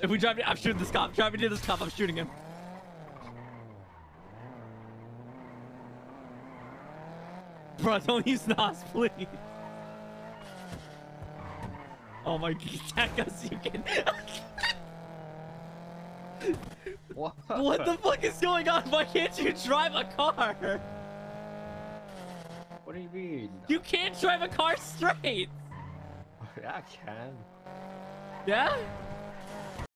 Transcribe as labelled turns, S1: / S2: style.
S1: If we drive, I'm shooting this cop. Driving me to this cop. I'm shooting him. Bro, don't use NOS, please. Oh my god, that us, you can.
S2: What?
S1: what the fuck is going on? Why can't you drive a car?
S2: What do you mean?
S1: You can't drive a car straight.
S2: Yeah, I can.
S1: Yeah?